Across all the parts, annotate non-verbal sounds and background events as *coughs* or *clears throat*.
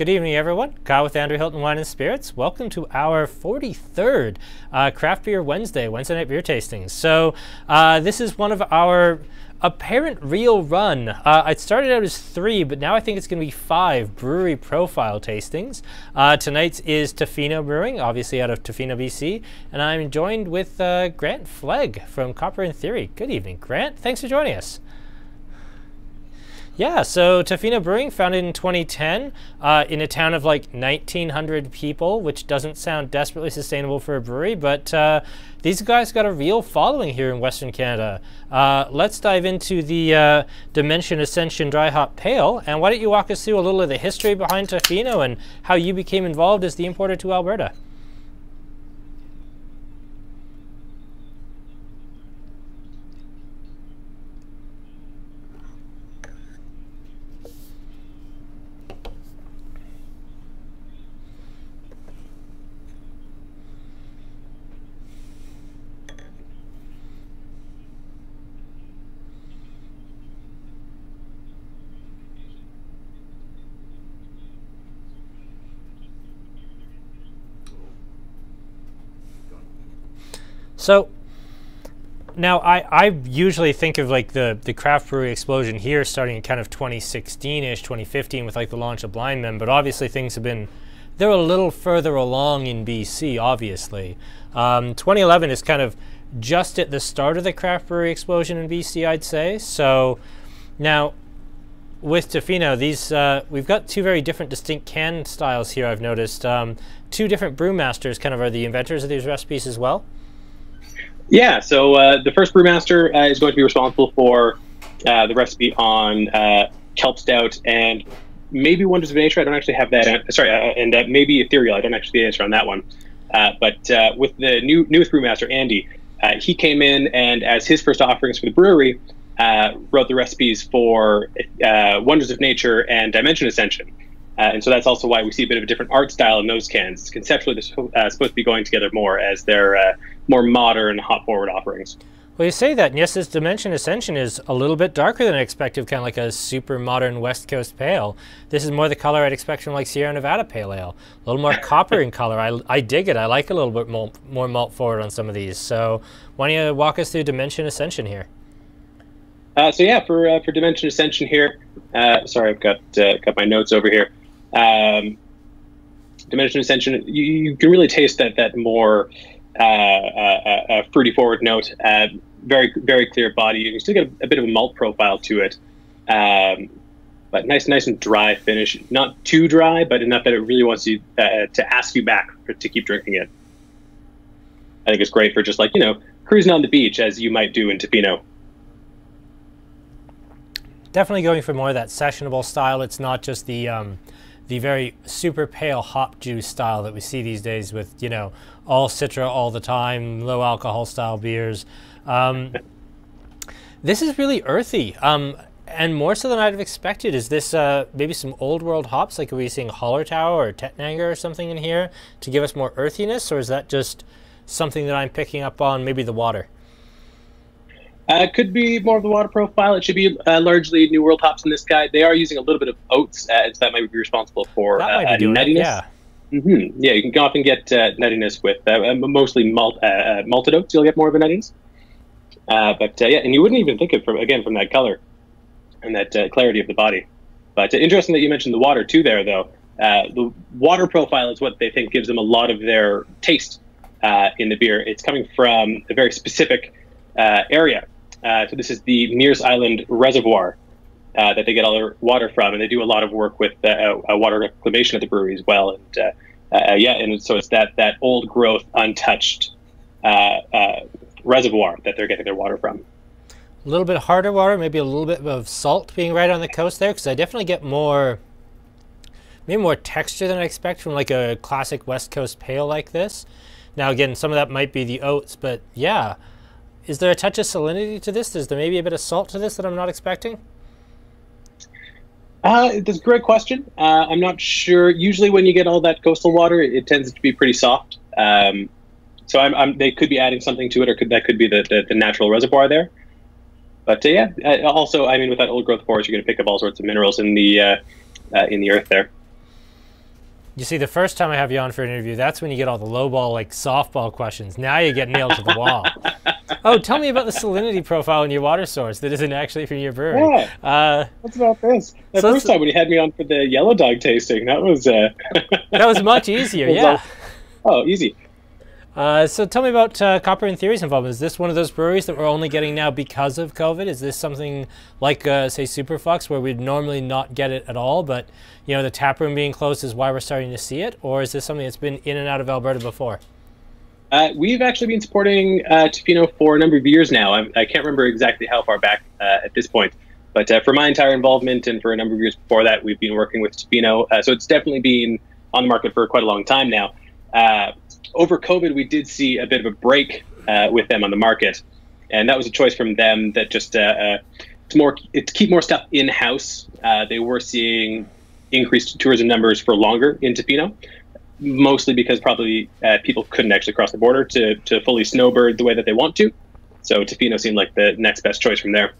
Good evening, everyone. Kyle with Andrew Hilton Wine and Spirits. Welcome to our 43rd uh, Craft Beer Wednesday, Wednesday night beer tastings. So, uh, this is one of our apparent real run. Uh, it started out as three, but now I think it's going to be five brewery profile tastings. Uh, tonight's is Tofino Brewing, obviously out of Tofino, BC, and I'm joined with uh, Grant Flegg from Copper and Theory. Good evening, Grant. Thanks for joining us. Yeah, so Tofino Brewing, founded in 2010 uh, in a town of like 1,900 people, which doesn't sound desperately sustainable for a brewery, but uh, these guys got a real following here in Western Canada. Uh, let's dive into the uh, Dimension Ascension Dry Hop Pale, and why don't you walk us through a little of the history behind Tofino and how you became involved as the importer to Alberta? So now I, I usually think of like the, the craft brewery explosion here starting in kind of 2016-ish, 2015 with like the launch of Blindman, but obviously things have been, they're a little further along in BC, obviously. Um, 2011 is kind of just at the start of the craft brewery explosion in BC, I'd say. So now with Tofino, these uh, we've got two very different distinct can styles here. I've noticed um, two different brewmasters kind of are the inventors of these recipes as well. Yeah, so uh, the first brewmaster uh, is going to be responsible for uh, the recipe on uh, kelp stout and maybe wonders of nature. I don't actually have that. Uh, sorry, uh, and maybe ethereal. I don't actually answer on that one. but with the new newest brewmaster Andy, he came in and as his first offerings for the brewery, wrote the recipes for wonders of nature and dimension ascension. Uh, and so that's also why we see a bit of a different art style in those cans. Conceptually, they're uh, supposed to be going together more as they're uh, more modern, hop forward offerings. Well, you say that, and yes, this Dimension Ascension is a little bit darker than I expected, kind of like a super modern West Coast pale. This is more the color I'd expect from like Sierra Nevada Pale Ale. A little more *laughs* copper in color. I, I dig it. I like a little bit more, more malt forward on some of these. So why don't you walk us through Dimension Ascension here? Uh, so yeah, for uh, for Dimension Ascension here, uh, sorry, I've got uh, got my notes over here um, Dimension Ascension, you, you, can really taste that that more uh, uh, uh, fruity forward note. Uh, very very clear body. You still get a, a, bit of a malt profile to it, um, but nice nice and dry finish. Not too dry, but enough that it really wants you uh, to ask you back for, to keep drinking it. I think it's great for just like you know cruising on the beach as you might do in Tofino. Definitely going for more of that sessionable style. It's not just the um, the very super pale hop juice style that we see these days with, you know, all Citra all the time, low alcohol style beers. Um, this is really earthy. Um, and more so than I'd have expected. Is this uh, maybe some old world hops, like are we seeing Hallertau or Tettnanger or something in here to give us more earthiness, or is that just something that I'm picking up on maybe the water? Uh, could be more of the water profile. It should be uh, largely New World hops in this guy. They are using a little bit of oats, uh, so that might be responsible for that might be uh, nuttiness. It, yeah. Mm-hmm. Yeah, you can often get uh, nuttiness with uh, mostly malt, malted oats. You'll get more of a nuttiness. but yeah, and you wouldn't even think of from again from that color and that clarity of the body. But interesting that you mentioned the water too. There though, the water profile is what they think gives them a lot of their taste in the beer. It's coming from a very specific area uh, so this is the Meares Island Reservoir uh, that they get all their water from, and they do a lot of work with uh, water reclamation at the brewery as well. And uh, uh, yeah, and so it's that that old growth, untouched reservoir that they're getting their water from. A little bit harder water, maybe a little bit of salt being right on the coast there, because I definitely get more, maybe more texture than I expect from like a classic West Coast pale like this. Now again, some of that might be the oats, but yeah, is there a touch of salinity to this? Is there maybe a bit of salt to this that I'm not expecting? Uh, that's a great question. Uh, I'm not sure. Usually, when you get all that coastal water, it, it tends to be pretty soft. Um, so I'm, I'm, they could be adding something to it, or could, that could be the, the, the natural reservoir there. But uh, yeah, uh, also, I mean, with that old growth forest, you're going to pick up all sorts of minerals in the uh, uh, in the earth there. You see, the first time I have you on for an interview, that's when you get all the lowball, like softball questions. Now you get nailed to the wall. *laughs* oh, tell me about the salinity profile in your water source that isn't actually from your brewery. Yeah. Uh, What's about this? The so first time when you had me on for the yellow dog tasting, that was uh... *laughs* that was much easier. *laughs* yeah. oh, easy. Uh, so tell me about uh, Copper and Theory's involvement. Is this one of those breweries that we're only getting now because of COVID? Is this something like, uh, say, Superflux, where we'd normally not get it at all, but you know the tap room being closed is why we're starting to see it, or is this something that's been in and out of Alberta before? Uh, we've actually been supporting uh, Tofino for a number of years now. I, I can't remember exactly how far back uh, at this point, but for my entire involvement and for a number of years before that, we've been working with Tofino. so it's definitely been on the market for quite a long time now over COVID, we did see a bit of a break uh, with them on the market, and that was a choice from them that just uh, uh to more to keep more stuff in house. Uh, they were seeing increased tourism numbers for longer in Tofino, mostly because probably uh, people couldn't actually cross the border to to fully snowbird the way that they want to. So Tofino seemed like the next best choice from there.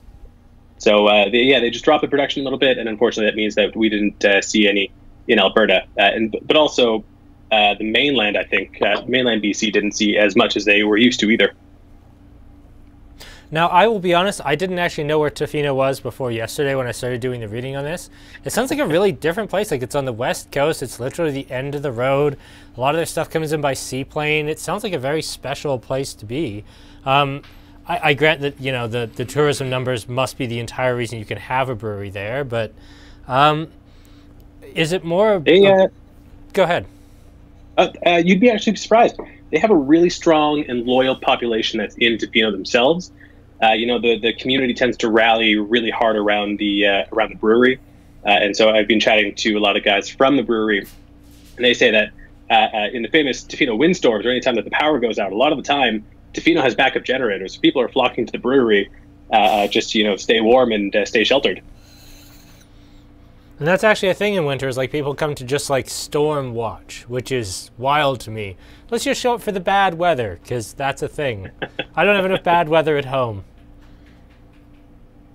So uh, they, yeah, they just dropped the production a little bit, and unfortunately, that means that we didn't uh, see any in Alberta. Uh, and but also uh, the mainland, I think, uh, mainland BC didn't see as much as they were used to either. Now, I will be honest, I didn't actually know where Tofino was before yesterday when I started doing the reading on this. It sounds like a really different place. Like it's on the west coast, it's literally the end of the road. A lot of their stuff comes in by seaplane. It sounds like a very special place to be. Um, I, I, grant that, you know, the, the tourism numbers must be the entire reason you can have a brewery there, but um, is it more. They, uh, go ahead. Uh, uh, you'd be actually surprised. They have a really strong and loyal population that's in Tofino themselves. Uh, you know, the, the community tends to rally really hard around the uh, around the brewery, uh, and so I've been chatting to a lot of guys from the brewery, and they say that uh, in the famous Tofino windstorms, or anytime that the power goes out, a lot of the time Tofino has backup generators. People are flocking to the brewery just to, you know stay warm and stay sheltered. And that's actually a thing in winters, like people come to just like storm watch, which is wild to me. Let's just show up for the bad weather, because that's a thing. *laughs* I don't have enough bad weather at home.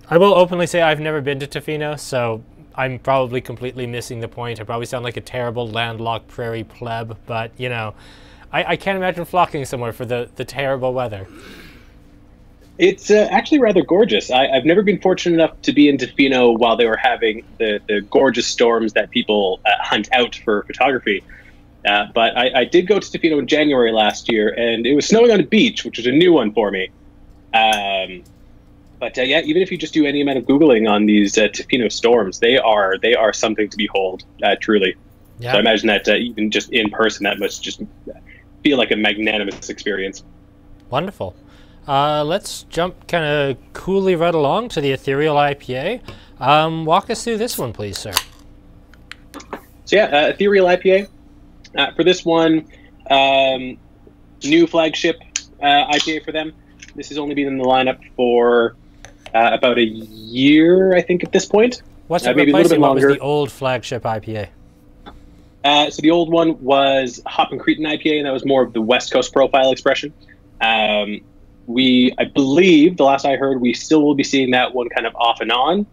I will openly say I've never been to Tofino, so I'm probably completely missing the point. I probably sound like a terrible landlocked prairie pleb, but you know, I, I can't imagine flocking somewhere for the, the terrible weather. It's uh, actually rather gorgeous. I, have never been fortunate enough to be in Tofino while they were having the, the gorgeous storms that people uh, hunt out for photography. Uh, but I, I, did go to Tofino in January last year, and it was snowing on a beach, which was a new one for me. Um, but uh, yeah, even if you just do any amount of googling on these uh, Tofino storms, they are they are something to behold, uh, truly. Yeah. So I imagine that even just in person, that must just feel like a magnanimous experience. Wonderful. Uh, let's jump kind of coolly right along to the Ethereal IPA. Um, walk us through this one, please, sir. So yeah, uh, Ethereal IPA. Uh, for this one, um, new flagship uh, IPA for them. This has only been in the lineup for uh, about a year, I think, at this point. What's uh, maybe a little bit longer. What was the old flagship IPA? so the old one was Hoppin' Cretin IPA, and that was more of the West Coast profile expression. Um, we, I believe, the last I heard, we still will be seeing that one kind of off and on,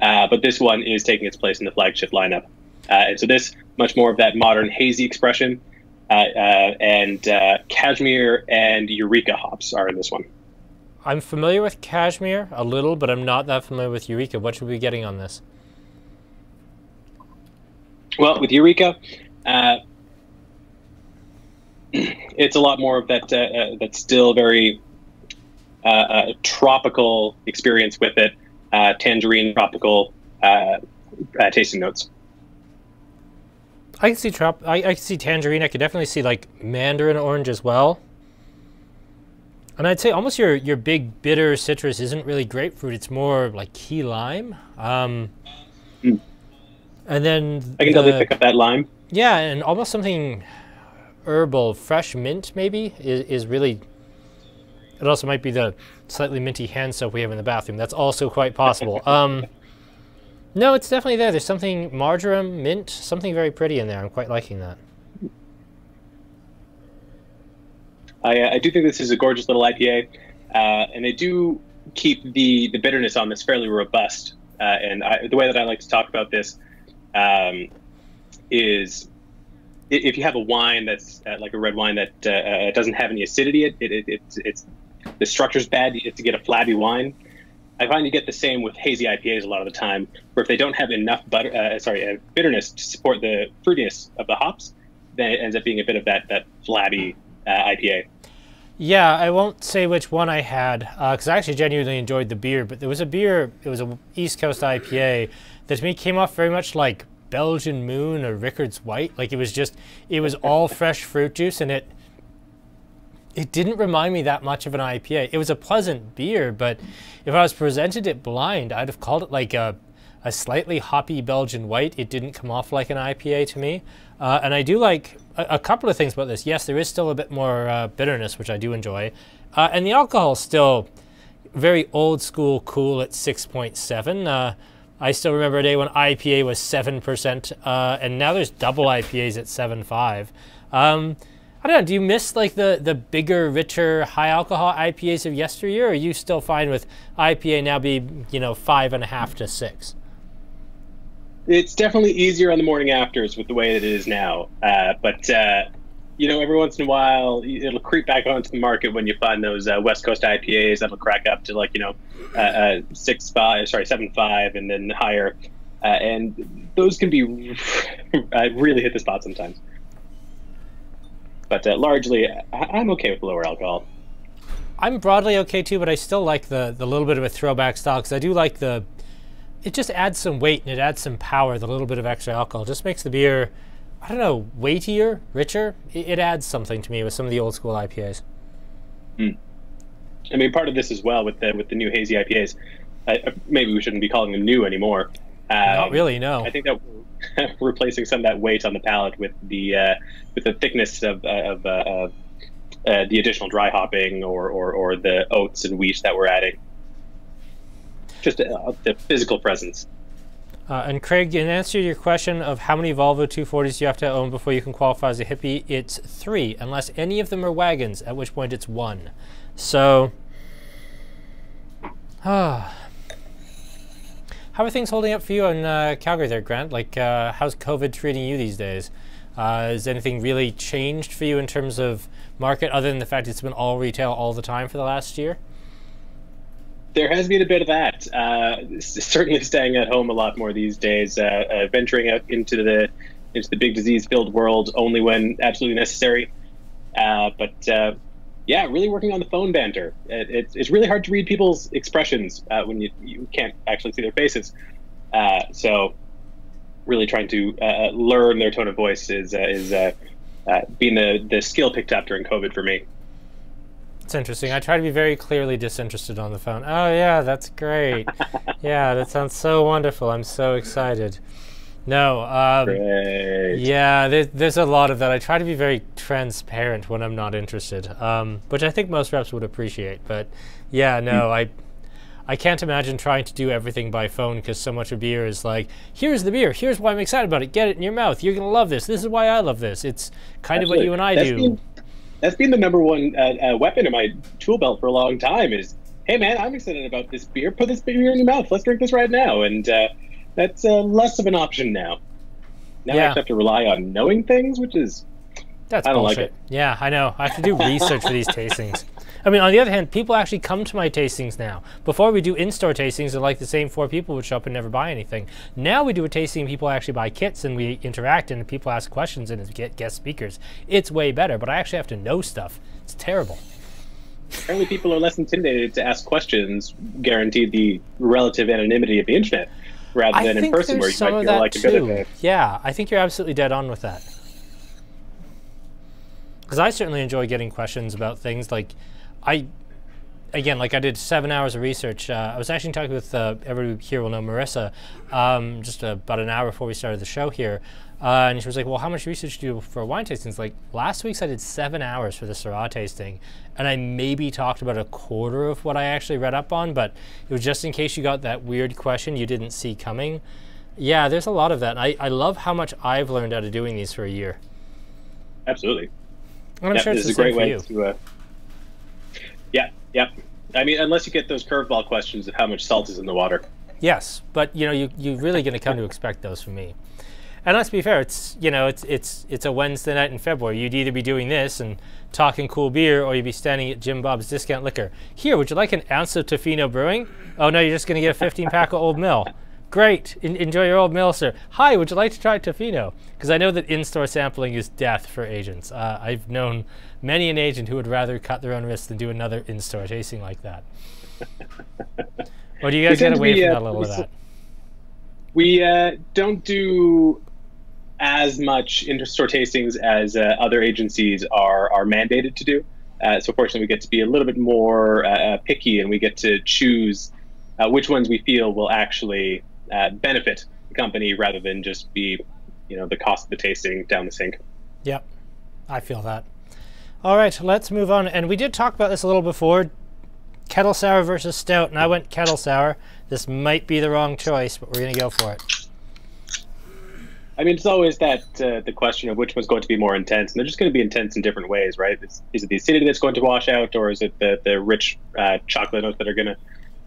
uh, but this one is taking its place in the flagship lineup. Uh, and so this much more of that modern hazy expression, uh, uh and uh, cashmere and eureka hops are in this one. I'm familiar with cashmere a little, but I'm not that familiar with eureka. What should we be getting on this? Well, with eureka, uh, *clears throat* it's a lot more of that. that's still very uh, a tropical experience with it, uh, tangerine tropical uh, uh, tasting notes. I can see trop. I, I can see tangerine. I could definitely see like mandarin orange as well. And I'd say almost your your big bitter citrus isn't really grapefruit. It's more like key lime. Um, mm. And then I can the, definitely pick up that lime. Yeah, and almost something herbal, fresh mint maybe is, is really it also might be the slightly minty hand soap we have in the bathroom. That's also quite possible. *laughs* um, no, it's definitely there. There's something marjoram, mint, something very pretty in there. I'm quite liking that. I, uh, I do think this is a gorgeous little IPA, uh, and they do keep the, the bitterness on this fairly robust. Uh, and I, the way that I like to talk about this um, is if you have a wine that's uh, like a red wine that uh, uh doesn't have any acidity, it, it, it, it's, it's the structure's bad. You have to get a flabby wine. I find you get the same with hazy IPAs a lot of the time, where if they don't have enough butter, uh, sorry, uh, bitterness to support the fruitiness of the hops, then it ends up being a bit of that that flabby IPA. Yeah, I won't say which one I had because I actually genuinely enjoyed the beer. But there was a beer, it was a East Coast IPA that to me came off very much like Belgian Moon or Rickard's White. Like it was just, it was all *laughs* fresh fruit juice, and it it didn't remind me that much of an IPA. It was a pleasant beer, but if I was presented it blind, I'd have called it like a a slightly hoppy Belgian white. It didn't come off like an IPA to me. Uh, and I do like a, a, couple of things about this. Yes, there is still a bit more uh, bitterness, which I do enjoy. Uh, and the alcohol is still very old school cool at 6.7. Uh, I still remember a day when IPA was 7%, uh, and now there's double *laughs* IPAs at 7.5. Um, I don't know. Do you miss like the the bigger, richer, high alcohol IPAs of yesteryear? Or are you still fine with IPA now be you know five and a half to six? It's definitely easier on the morning afters with the way that it is now. Uh, but uh, you know, every once in a while, it'll creep back onto the market when you find those uh, West Coast IPAs that'll crack up to like you know uh, uh, six five, sorry seven five, and then higher. Uh, and those can be *laughs* I really hit the spot sometimes. But largely, I- am okay with lower alcohol. I'm broadly okay too, but I still like the the little bit of a throwback style because I do like the. It just adds some weight and it adds some power. The little bit of extra alcohol just makes the beer, I don't know, weightier, richer. It, it adds something to me with some of the old school IPAs. Mm. I mean, part of this as well with the with the new hazy IPAs. Uh, maybe we shouldn't be calling them new anymore. Um, Not really, no. I think that we're *laughs* replacing some of that weight on the palate with the uh, with the thickness of, uh, of uh, uh, the additional dry hopping or, or, or, the oats and wheat that we're adding. Just uh, the physical presence. Uh, and Craig, in answer to your question of how many Volvo 240s you have to own before you can qualify as a hippie, it's three, unless any of them are wagons, at which point it's one. So, ah. *sighs* How are things holding up for you in uh, Calgary there, Grant? Like, uh, how's COVID treating you these days? Uh, has anything really changed for you in terms of market, other than the fact it's been all retail all the time for the last year? There has been a bit of that. Uh, certainly, staying at home a lot more these days. Uh, uh, venturing out into the into the big disease-filled world only when absolutely necessary. but yeah, really working on the phone banter. It, it's, it's really hard to read people's expressions uh, when you, you can't actually see their faces. Uh, so, really trying to uh, uh learn their tone of voice is uh, is uh, being the, the skill picked up during COVID for me. It's interesting. I try to be very clearly disinterested on the phone. Oh yeah, that's great. *laughs* yeah, that sounds so wonderful. I'm so excited. No. Um, yeah, there, there's a lot of that. I try to be very transparent when I'm not interested, um, which I think most reps would appreciate. But yeah, no, mm. I. I can't imagine trying to do everything by phone because so much of beer is like, here's the beer, here's why I'm excited about it, get it in your mouth, you're gonna love this, this is why I love this. It's kind Absolutely. of what you and I that's do. Been, that's been the number one uh, uh, weapon in my tool belt for a long time. Is hey man, I'm excited about this beer. Put this beer in your mouth. Let's drink this right now. And uh, that's uh, less of an option now. Now yeah. I have to rely on knowing things, which is that's I don't bullshit. like it. Yeah, I know. I have to do research for these tastings. *laughs* I mean, on the other hand, people actually come to my tastings now. Before we do in-store tastings, and like the same four people would show up and never buy anything. Now we do a tasting, people actually buy kits, and we interact, and people ask questions, and get guest speakers. It's way better, but I actually have to know stuff. It's terrible. Apparently, people are less intimidated to ask questions, guaranteed the relative anonymity of the internet rather than in person where you might feel like a bit of a yeah i think you're absolutely dead on with that because i certainly enjoy getting questions about things like i again like i did seven hours of research uh, i was actually talking with uh, everybody here will know marissa um, just about an hour before we started the show here uh, and she was like, "Well, how much research do you do for wine tastings?" Like last week's, I did seven hours for the Syrah tasting, and I maybe talked about a quarter of what I actually read up on. But it was just in case you got that weird question you didn't see coming. Yeah, there's a lot of that. I, I love how much I've learned out of doing these for a year. Absolutely. And I'm yeah, sure it's is a great way you. to. Uh, yeah, yeah. I mean, unless you get those curveball questions of how much salt is in the water. Yes, but you know, you you're really going to come to expect those from me. And let's be fair, it's you know it's it's it's a Wednesday night in February. You'd either be doing this and talking cool beer, or you'd be standing at Jim Bob's Discount Liquor. Here, would you like an ounce of Tofino Brewing? Oh no, you're just going to get a 15 pack of Old Mill. Great, en enjoy your Old Mill, sir. Hi, would you like to try Tofino? Because I know that in-store sampling is death for agents. Uh, I've known many an agent who would rather cut their own wrists than do another in-store tasting like that. or do you guys get away from uh, that a little of that? We uh, don't do as much in-store tastings as uh, other agencies are are mandated to do. Uh, so fortunately, we get to be a little bit more uh, picky, and we get to choose which ones we feel will actually benefit the company rather than just be, you know, the cost of the tasting down the sink. Yep, I feel that. All right, let's move on. And we did talk about this a little before. Kettle sour versus stout, and I went kettle sour. This might be the wrong choice, but we're going to go for it. I mean, it's always that uh, the question of which one's going to be more intense, and they're just going to be intense in different ways, right? It's, is it the acidity that's going to wash out, or is it the the rich uh, chocolate notes that are going to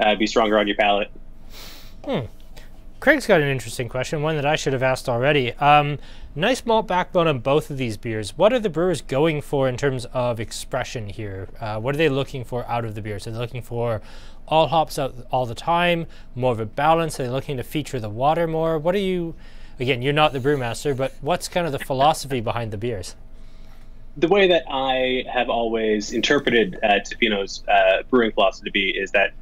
uh, be stronger on your palate? Hmm. Craig's got an interesting question, one that I should have asked already. Um, nice malt backbone on both of these beers. What are the brewers going for in terms of expression here? Uh, what are they looking for out of the beers? Are they looking for all hops out all the time, more of a balance? Are they looking to feature the water more? What are you, again, you're not the brewmaster, but what's kind of the philosophy behind the beers? The way that I have always interpreted uh, Tofino's uh, brewing philosophy to be is that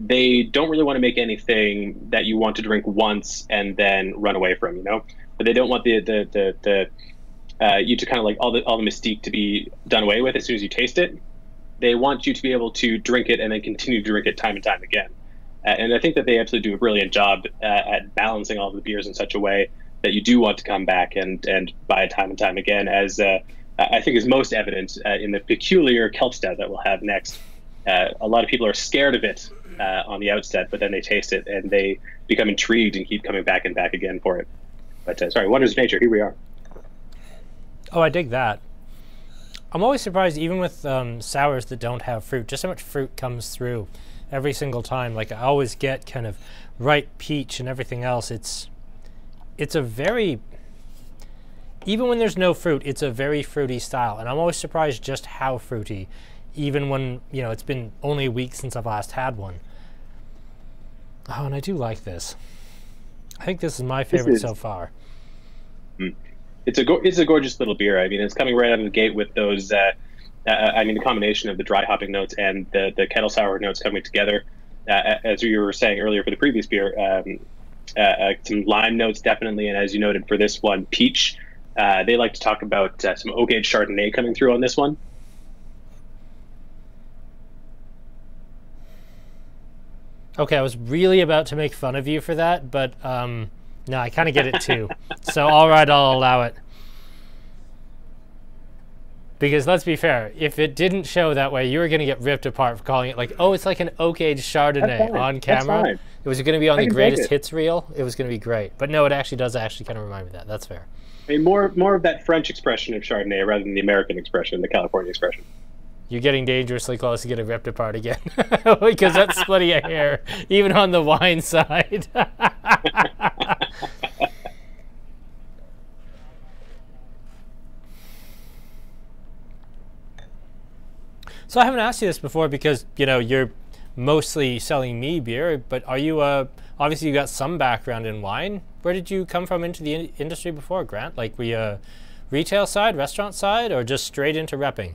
they don't really want to make anything that you want to drink once and then run away from, you know. But they don't want the the the, the uh, you to kind of like all the all the mystique to be done away with as soon as you taste it. They want you to be able to drink it and then continue to drink it time and time again. Uh, and I think that they absolutely do a brilliant job uh, at balancing all of the beers in such a way that you do want to come back and and buy it time and time again. As uh, I think is most evident uh, in the peculiar kelp stout that we'll have next. Uh, a lot of people are scared of it uh, on the outset, but then they taste it and they become intrigued and keep coming back and back again for it. But uh, sorry, wonders of nature. Here we are. Oh, I dig that. I'm always surprised, even with um, sours that don't have fruit, just how much fruit comes through every single time. Like I always get kind of ripe peach and everything else. It's it's a very even when there's no fruit, it's a very fruity style, and I'm always surprised just how fruity, even when you know it's been only a week since I've last had one. Oh, and I do like this. I think this is my favorite is, so far. Hmm. It's a it's a gorgeous little beer. I mean, it's coming right out of the gate with those. Uh, uh, I mean, the combination of the dry hopping notes and the the kettle sour notes coming together. Uh, as you were saying earlier for the previous beer, um, uh, uh, some lime notes definitely, and as you noted for this one, peach. Uh, they like to talk about some oak age Chardonnay coming through on this one. Okay, I was really about to make fun of you for that, but um, no, I kind of get it too. *laughs* so, all right, I'll allow it. Because let's be fair, if it didn't show that way, you were going to get ripped apart for calling it like, oh, it's like an oak age Chardonnay on camera. It was going to be on I the greatest hits reel. It was going to be great. But no, it actually does actually kind of remind me of that. That's fair. I mean, more more of that French expression of Chardonnay rather than the American expression, the California expression. You're getting dangerously close to getting ripped apart again *laughs* because that's splitting a hair, *laughs* even on the wine side. *laughs* so I haven't asked you this before because you know you're mostly selling me beer, but are you uh, obviously you got some background in wine? Where did you come from into the in industry before, Grant? Like you uh, retail side, restaurant side, or just straight into repping?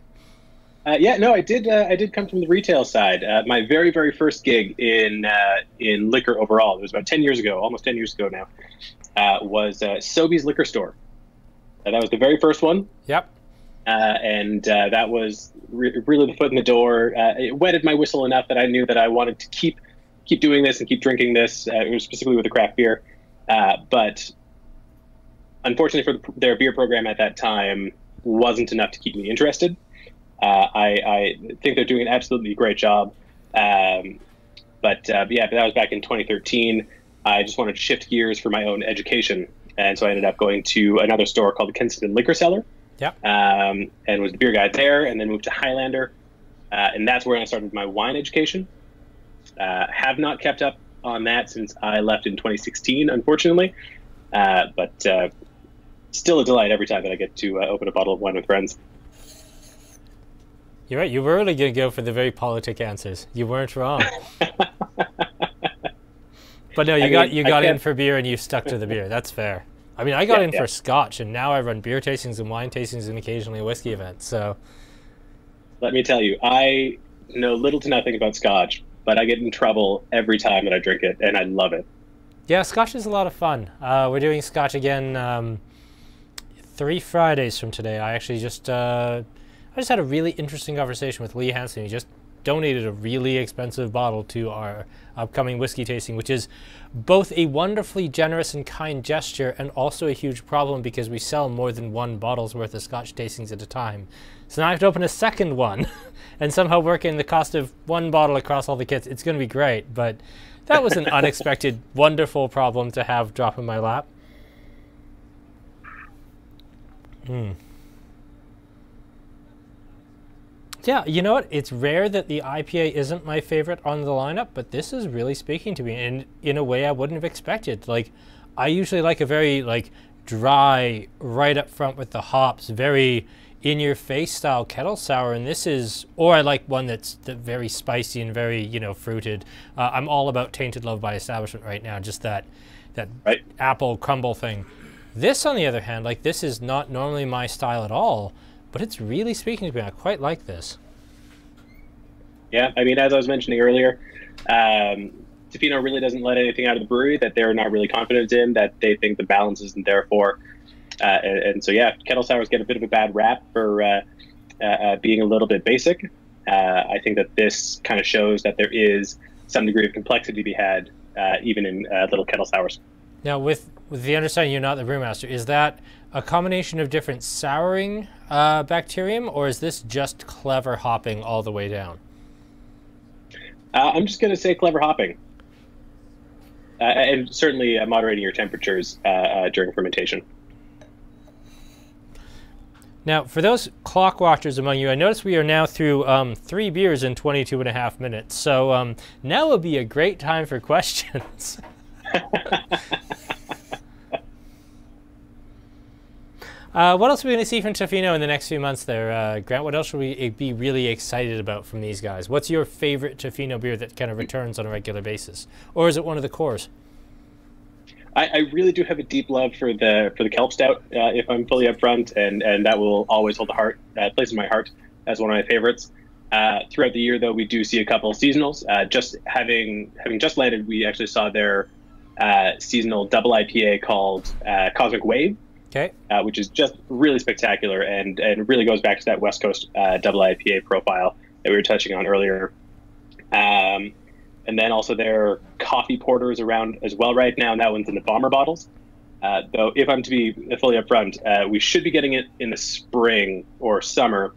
Uh, yeah, no, I did. Uh, I did come from the retail side. Uh, my very, very first gig in uh, in liquor overall, it was about ten years ago, almost ten years ago now, uh, was uh, Sobeys liquor store. that was the very first one. Yep. and that was re- really the foot in the door. it wetted my whistle enough that I knew that I wanted to keep keep doing this and keep drinking this. it was specifically with the craft beer, but unfortunately for the, their beer program at that time wasn't enough to keep me interested. Uh, I, I, think they're doing an absolutely great job. Um, but, uh, but, yeah, but that was back in 2013. I just wanted to shift gears for my own education, and so I ended up going to another store called the Kensington Liquor Cellar. Yeah. Um, and was the beer guide there, and then moved to Highlander, uh, and that's where I started my wine education. Uh, have not kept up on that since I left in 2016, unfortunately. Uh, but still a delight every time that I get to uh, open a bottle of wine with friends. You're right. You were really going to go for the very politic answers. You weren't wrong. *laughs* but no, you I got mean, you got in for beer and you stuck to the beer. That's fair. I mean, I got yeah, in yeah. for scotch, and now I run beer tastings and wine tastings and occasionally a whiskey event. So, let me tell you, I know little to nothing about scotch, but I get in trouble every time that I drink it, and I love it. Yeah, scotch is a lot of fun. Uh, we're doing scotch again um, three Fridays from today. I actually just uh, I just had a really interesting conversation with Lee Hansen. He just donated a really expensive bottle to our upcoming whiskey tasting, which is both a wonderfully generous and kind gesture and also a huge problem because we sell more than one bottle's worth of scotch tastings at a time. So now I have to open a second one *laughs* and somehow work in the cost of one bottle across all the kits. It's going to be great, but that was an *laughs* unexpected, wonderful problem to have drop in my lap. Hmm. Yeah, you know what? It's rare that the IPA isn't my favorite on the lineup, but this is really speaking to me in in a way I wouldn't have expected. Like, I usually like a very like dry, right up front with the hops, very in your face style kettle sour, and this is, or I like one that's very spicy and very you know fruited. Uh, I'm all about Tainted Love by Establishment right now, just that that right. apple crumble thing. This, on the other hand, like this is not normally my style at all but it's really speaking to me. I quite like this. Yeah, I mean, as I was mentioning earlier, um, Tofino really doesn't let anything out of the brewery that they're not really confident in, that they think the balance isn't there for. Uh, and, and, so, yeah, kettle sours get a bit of a bad rap for uh, uh, uh being a little bit basic. Uh, I think that this kind of shows that there is some degree of complexity to be had, uh, even in little kettle sours. Now, with with the understanding you're not the brewmaster, is that a combination of different souring uh, bacterium, or is this just clever hopping all the way down? Uh, I'm just going to say clever hopping. Uh, and certainly uh, moderating your temperatures uh, uh, during fermentation. Now, for those clock watchers among you, I notice we are now through um, three beers in 22 and a half minutes. So um, now would be a great time for questions. *laughs* Uh, what else are we going to see from Tofino in the next few months there, uh, Grant? What else should we be really excited about from these guys? What's your favorite Tofino beer that kind of returns on a regular basis? Or is it one of the cores? I, I really do have a deep love for the for the kelp stout, uh, if I'm fully upfront, and, and that will always hold a heart uh, place in my heart as one of my favorites. Uh, throughout the year, though, we do see a couple of seasonals. Uh, just having having just landed, we actually saw their seasonal double IPA called Cosmic Wave, Okay. Uh, which is just really spectacular and, and really goes back to that West Coast uh, double IPA profile that we were touching on earlier. Um, and then also their coffee porters around as well right now, and that one's in the bomber bottles. Uh, though, if I'm to be fully upfront, uh, we should be getting it in the spring or summer.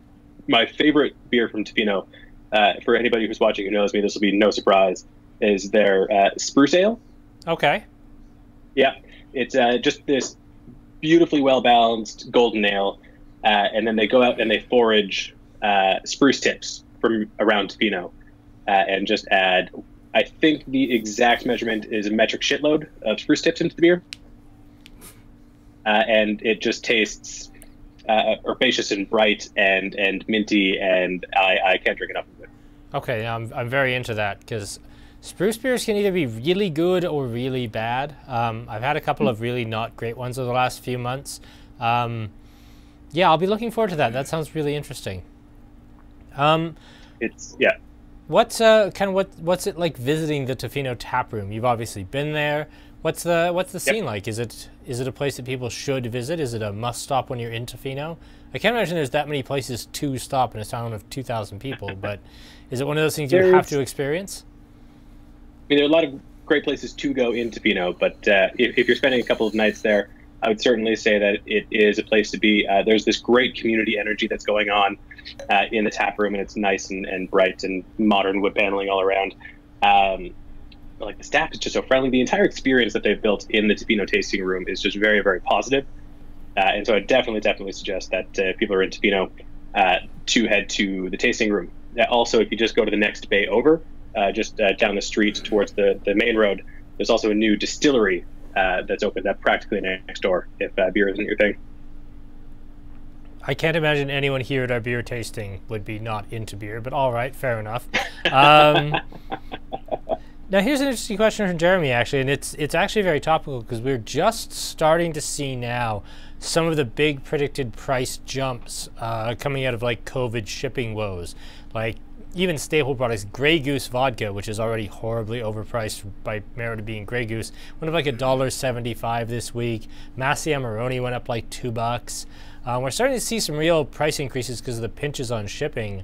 My favorite beer from Tofino, uh, for anybody who's watching who knows me, this will be no surprise, is their uh, spruce ale. Okay. Yeah, it's just this beautifully well balanced golden ale, uh, and then they go out and they forage uh, spruce tips from around Tofino, uh, and just add. I think the exact measurement is a metric shitload of spruce tips into the beer, uh, and it just tastes uh, herbaceous and bright and and minty, and I, I can't drink enough of it. Okay, I'm I'm very into that because Spruce beers can either be really good or really bad. Um, I've had a couple of really not great ones over the last few months. Um, yeah, I'll be looking forward to that. That sounds really interesting. Um, it's yeah. What's uh kind of what what's it like visiting the Tofino tap room? You've obviously been there. What's the what's the scene yep. like? Is it is it a place that people should visit? Is it a must stop when you're in Tofino? I can't imagine there's that many places to stop in a town of 2,000 people, but is it one of those things you have to experience? Mean, there are a lot of great places to go in Tofino, but uh, if, if, you're spending a couple of nights there, I would certainly say that it is a place to be. Uh, there's this great community energy that's going on uh, in the tap room, and it's nice and, and bright and modern wood paneling all around. Um, like the staff is just so friendly. The entire experience that they've built in the Tofino tasting room is just very, very positive. Uh, and so I definitely, definitely suggest that uh, people are in Tofino uh, to head to the tasting room. also, if you just go to the next bay over, uh, just uh, down the street towards the, the main road, there's also a new distillery uh, that's opened up practically next door if uh, beer isn't your thing. I can't imagine anyone here at our beer tasting would be not into beer, but all right, fair enough. *laughs* Um, now, here's an interesting question from Jeremy, actually, and it's it's actually very topical because we're just starting to see now some of the big predicted price jumps uh, coming out of like COVID shipping woes, like even staple products, Grey Goose vodka, which is already horribly overpriced by merit of being Grey Goose, went up like a dollar seventy-five this week. Masi Amarone went up like two bucks. Um, we're starting to see some real price increases because of the pinches on shipping.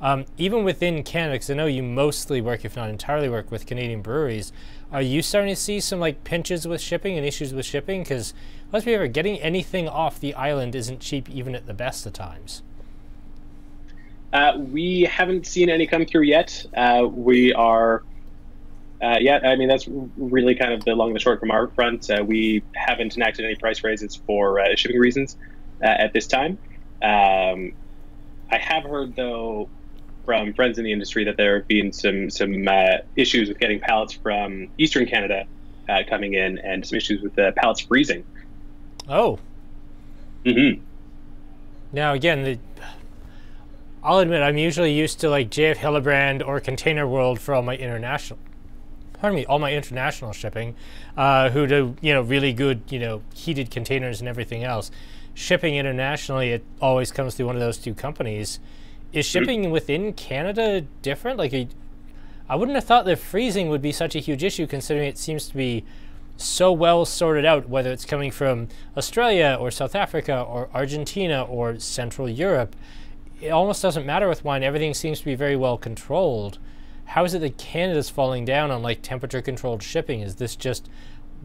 Um, even within Canada, because I know you mostly work, if not entirely work, with Canadian breweries, are you starting to see some like pinches with shipping and issues with shipping? Because let's be fair, getting anything off the island isn't cheap even at the best of times. Uh, we haven't seen any come through yet. Uh, we are, uh, yeah, I mean, that's really kind of the long and the short from our front. Uh, we haven't enacted any price raises for uh, shipping reasons. Uh, at this time. Um, I have heard though from friends in the industry that there have been some some uh, issues with getting pallets from Eastern Canada uh, coming in, and some issues with the pallets freezing. Oh. Mm-hmm. Now again, the, I'll admit I'm usually used to like JF Hillebrand or Container World for all my international. Pardon me, all my international shipping, uh, who do you know really good you know heated containers and everything else shipping internationally, it always comes through one of those two companies. Is shipping within Canada different? Like, I wouldn't have thought that freezing would be such a huge issue, considering it seems to be so well sorted out, whether it's coming from Australia or South Africa or Argentina or Central Europe. It almost doesn't matter with wine. Everything seems to be very well controlled. How is it that Canada's falling down on like temperature controlled shipping? Is this just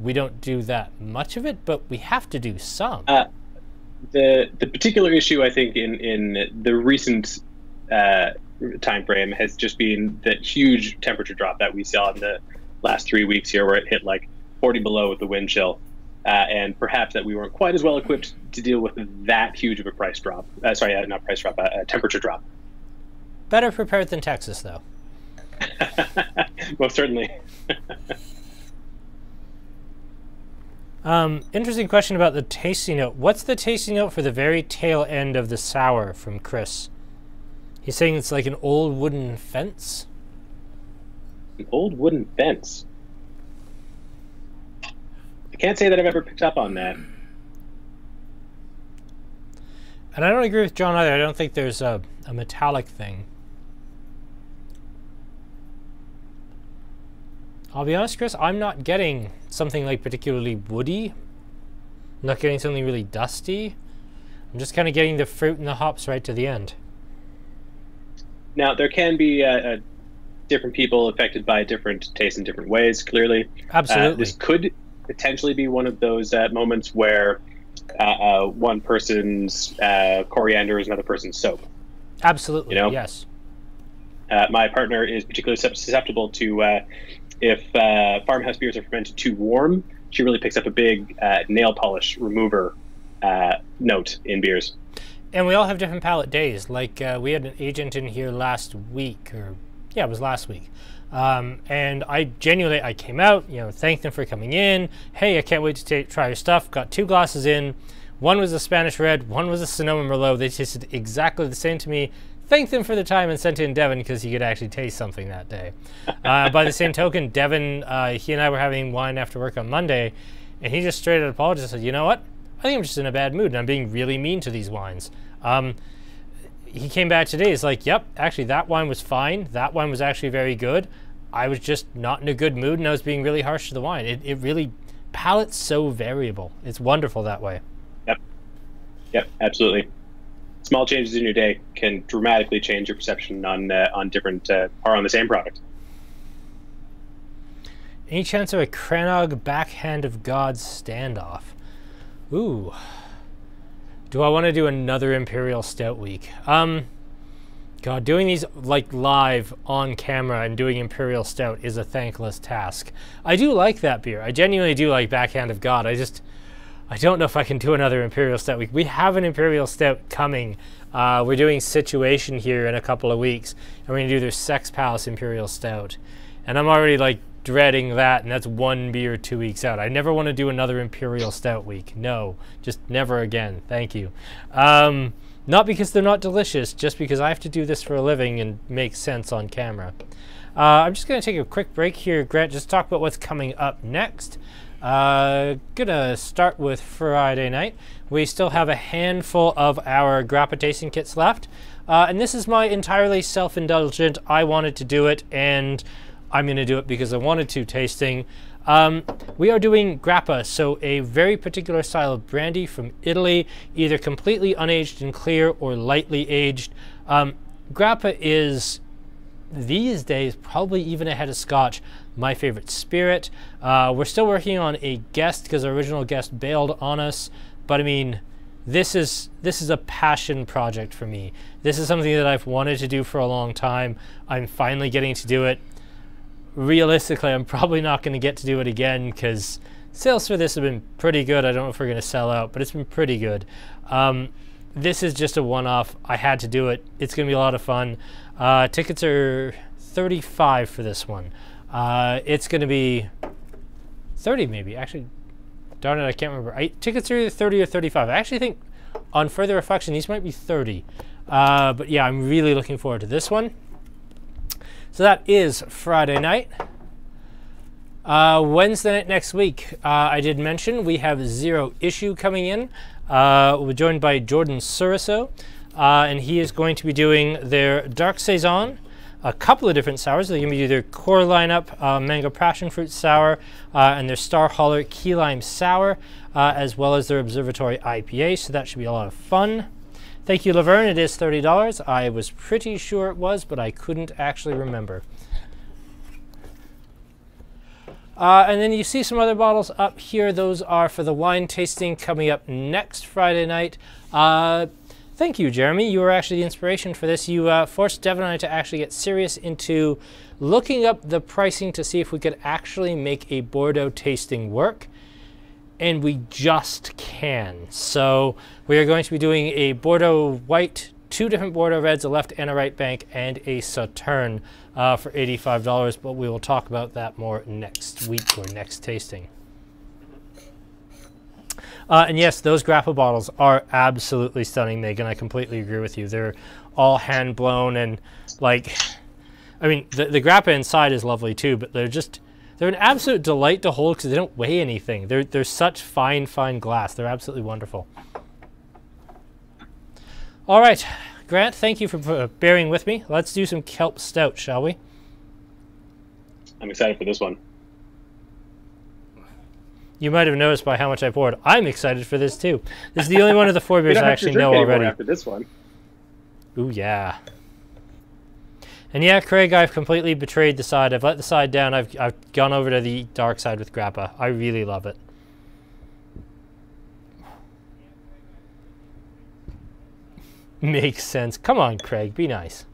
we don't do that much of it, but we have to do some? Uh, the the particular issue I think in in the recent uh, time frame has just been that huge temperature drop that we saw in the last three weeks here, where it hit like 40 below with the wind chill, uh, and perhaps that we weren't quite as well equipped to deal with that huge of a price drop. Uh, sorry, uh, not price drop, a uh, temperature drop. Better prepared than Texas, though. *laughs* Most certainly. *laughs* Um, interesting question about the tasting note. What's the tasting note for the very tail end of the sour from Chris? He's saying it's like an old wooden fence. An old wooden fence. Can't say that I've ever picked up on that. And I don't agree with John either. I don't think there's a, a metallic thing. I'll be honest, Chris, I'm not getting something like particularly woody. I'm not getting something really dusty. I'm just kind of getting the fruit and the hops right to the end. Now, there can be uh, uh, different people affected by different tastes in different ways, clearly. Absolutely. Uh, this could potentially be one of those uh, moments where uh, uh, one person's coriander is another person's soap. Absolutely, you know? yes. my partner is particularly susceptible to if uh, farmhouse beers are fermented too warm, she really picks up a big uh, nail polish remover uh, note in beers. And we all have different palate days. Like uh, we had an agent in here last week, or yeah, it was last week. Um, and I genuinely, I came out, you know, thanked them for coming in. Hey, I can't wait to take, try your stuff. Got two glasses in. One was a Spanish Red, one was a Sonoma Merlot. They tasted exactly the same to me thanked them for the time and sent in Devin because he could actually taste something that day. *laughs* Uh, by the same token, Devin, uh, he and I were having wine after work on Monday, and he just straight up apologized and said, You know what? I think I'm just in a bad mood and I'm being really mean to these wines. Um, he came back today. He's like, Yep, actually, that wine was fine. That wine was actually very good. I was just not in a good mood and I was being really harsh to the wine. It, it really, palate's so variable. It's wonderful that way. Yep. Yep, absolutely small changes in your day can dramatically change your perception on uh, on different uh, or on the same product. Any chance of a Crannog backhand of God standoff? Ooh. Do I want to do another Imperial Stout week? Um, God, doing these like live on camera and doing Imperial Stout is a thankless task. I do like that beer. I genuinely do like Backhand of God. I just I don't know if I can do another Imperial Stout week. We have an Imperial Stout coming. Uh, we're doing Situation here in a couple of weeks, and we're to do their Sex Palace Imperial Stout. And I'm already like dreading that, and that's one beer two weeks out. I never want to do another Imperial Stout week. No, just never again. Thank you. Um, not because they're not delicious, just because I have to do this for a living and make sense on camera. Uh, I'm just going to take a quick break here, Grant, just talk about what's coming up next. Uh, gonna start with Friday night. We still have a handful of our grappa tasting kits left. Uh, and this is my entirely self-indulgent, I wanted to do it, and I'm going to do it because I wanted to tasting. Um, we are doing grappa, so a very particular style of brandy from Italy, either completely unaged and clear or lightly aged. Um, grappa is, these days, probably even ahead of Scotch, my favorite spirit. Uh, we're still working on a guest because our original guest bailed on us, but I mean, this is this is a passion project for me. This is something that I've wanted to do for a long time. I'm finally getting to do it. Realistically, I'm probably not going to get to do it again because sales for this have been pretty good. I don't know if we're going to sell out, but it's been pretty good. Um, this is just a one-off. I had to do it. It's going to be a lot of fun. Uh, tickets are 35 for this one. Uh, it's going to be 30 maybe. Actually, Darn it, I can't remember. I, tickets are either 30 or 35. I actually think, on further reflection, these might be 30. Uh, but yeah, I'm really looking forward to this one. So that is Friday night. Uh, Wednesday night next week, uh, I did mention we have Zero Issue coming in. Uh, we're joined by Jordan Suriso, uh, and he is going to be doing their Dark Saison a couple of different sours. They're going to be doing their core lineup, uh, mango passion fruit sour, uh, and their Star Holler key lime sour, as well as their observatory IPA. So that should be a lot of fun. Thank you, Laverne. It is $30. I was pretty sure it was, but I couldn't actually remember. Uh, and then you see some other bottles up here. Those are for the wine tasting coming up next Friday night. Uh, Thank you, Jeremy. You were actually the inspiration for this. You uh, forced Devin and I to actually get serious into looking up the pricing to see if we could actually make a Bordeaux tasting work. And we just can. So we are going to be doing a Bordeaux white, two different Bordeaux reds, a left and a right bank, and a Sauterne uh, for $85. But we will talk about that more next week or next tasting. Uh, and yes, those grappa bottles are absolutely stunning, Megan. I completely agree with you. They're all hand blown and like, I mean, the, the grappa inside is lovely too, but they're just, they're an absolute delight to hold because they don't weigh anything. They're, they're such fine, fine glass. They're absolutely wonderful. All right, Grant, thank you for bearing with me. Let's do some kelp stout, shall we? I'm excited for this one. You might have noticed by how much I poured. I'm excited for this too. This is the only one of the four *laughs* beers I actually know already. After this one. Ooh yeah. And yeah, Craig, I've completely betrayed the side. I've let the side down. I've I've gone over to the dark side with Grappa. I really love it. *laughs* Makes sense. Come on, Craig, be nice.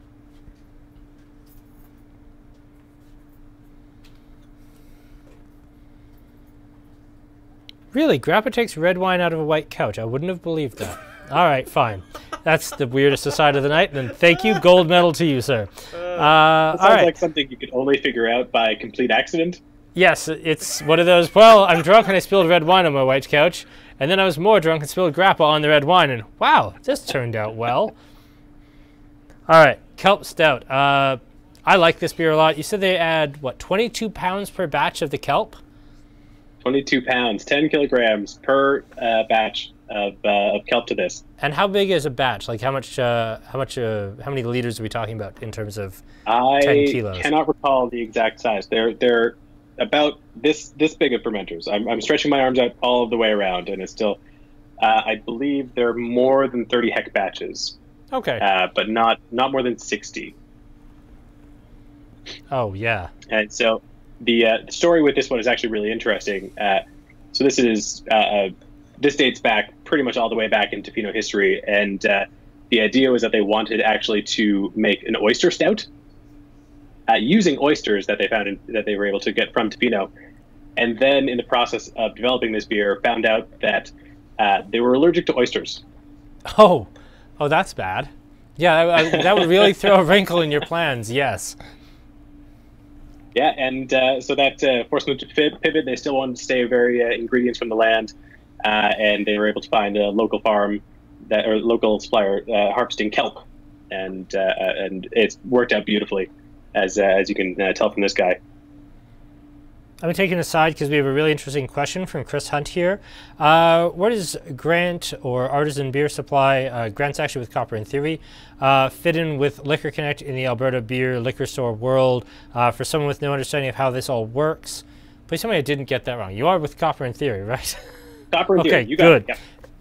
Really, Grappa takes red wine out of a white couch. I wouldn't have believed that. *laughs* All right, fine. That's the weirdest aside of the night. Then thank you, gold medal to you, sir. Uh, uh, sounds like something you could only figure out by complete accident. Yes, it's one of those. Well, I'm drunk and I spilled red wine on my white couch, and then I was more drunk and spilled grappa on the red wine, and wow, this turned out well. All right, kelp stout. Uh, I like this beer a lot. You said they add what 22 pounds per batch of the kelp. 22 pounds, 10 kilograms per uh, batch of, uh, of kelp to this. And how big is a batch? Like how much? Uh, how much? Uh, how many liters are we talking about in terms of I 10 kilos? I cannot recall the exact size. They're they're about this this big of fermenters. I'm, I'm stretching my arms out all of the way around, and it's still. Uh, I believe they're more than 30 heck batches. Okay. Uh, but not not more than 60. Oh yeah. And so the, uh, story with this one is actually really interesting. Uh, so this is uh, uh, this dates back pretty much all the way back into Pinot history, and uh, the idea was that they wanted actually to make an oyster stout uh, using oysters that they found in, that they were able to get from Tofino, and then in the process of developing this beer, found out that they were allergic to oysters. Oh, oh, that's bad. Yeah, I, I, that would really throw a wrinkle in your plans. Yes. Yeah, and uh, so that uh, forced them to pivot. They still wanted to stay very uh, ingredients from the land, uh, and they were able to find a local farm that or local supplier uh, harvesting kelp, and uh, and it's worked out beautifully, as as you can tell from this guy. I'm taking aside because we have a really interesting question from Chris Hunt here. Uh, what is Grant or Artisan Beer Supply, uh, Grant's actually with Copper and Theory, uh, fit in with Liquor Connect in the Alberta beer liquor store world? Uh, for someone with no understanding of how this all works, please tell me I didn't get that wrong. You are with Copper and Theory, right? *laughs* Copper okay, Theory, you good.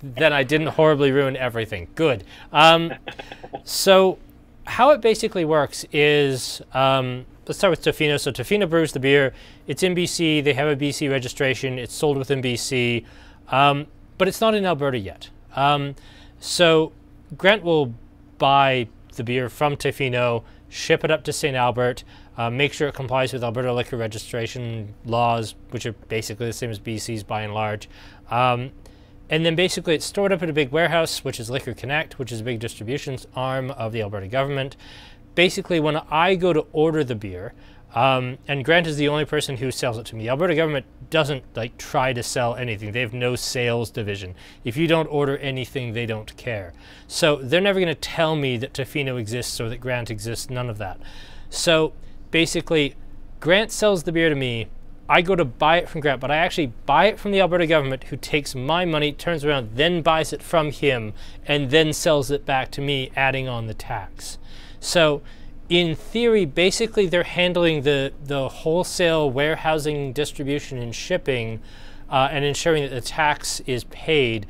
Then I didn't horribly ruin everything. Good. Um, *laughs* so how it basically works is um, let's start with Tofino. So Tofino brews the beer. It's in BC. They have a BC registration. It's sold within BC, um, but it's not in Alberta yet. Um, so Grant will buy the beer from Tofino, ship it up to St. Albert, uh, make sure it complies with Alberta liquor registration laws, which are basically the same as BC's by and large. Um, and then basically it's stored up at a big warehouse, which is Liquor Connect, which is a big distribution arm of the Alberta government basically when I go to order the beer, um, and Grant is the only person who sells it to me. The Alberta government doesn't like try to sell anything. They have no sales division. If you don't order anything, they don't care. So they're never going to tell me that Tofino exists or that Grant exists. None of that. So basically, Grant sells the beer to me. I go to buy it from Grant, but I actually buy it from the Alberta government who takes my money, turns around, then buys it from him, and then sells it back to me, adding on the tax. So in theory, basically they're handling the, the wholesale warehousing, distribution, and shipping uh, and ensuring that the tax is paid,